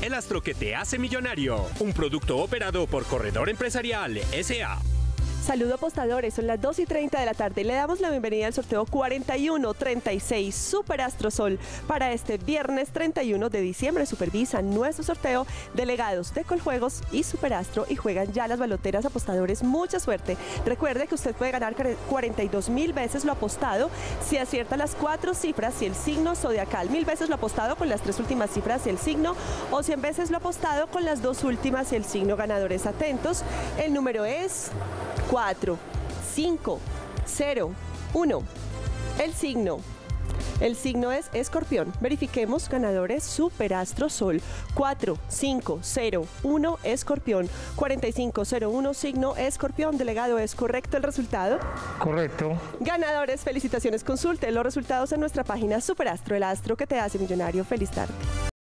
El astro que te hace millonario. Un producto operado por Corredor Empresarial SA. Saludo apostadores, son las 2 y 30 de la tarde. Le damos la bienvenida al sorteo 4136 Super Astrosol para este viernes 31 de diciembre. Supervisa nuestro sorteo delegados de Coljuegos y Superastro y juegan ya las baloteras apostadores. Mucha suerte. Recuerde que usted puede ganar 42 mil veces lo apostado si acierta las cuatro cifras y el signo zodiacal. Mil veces lo apostado con las tres últimas cifras y el signo o 100 veces lo apostado con las dos últimas y el signo ganadores. Atentos, el número es 4, 5, 0, 1. El signo. El signo es escorpión. Verifiquemos ganadores Superastro Sol. 4, 5, 0, 1, escorpión. 4501, signo escorpión. Delegado, ¿es correcto el resultado? Correcto. Ganadores, felicitaciones. Consulte los resultados en nuestra página Superastro, el astro que te hace millonario. Feliz tarde.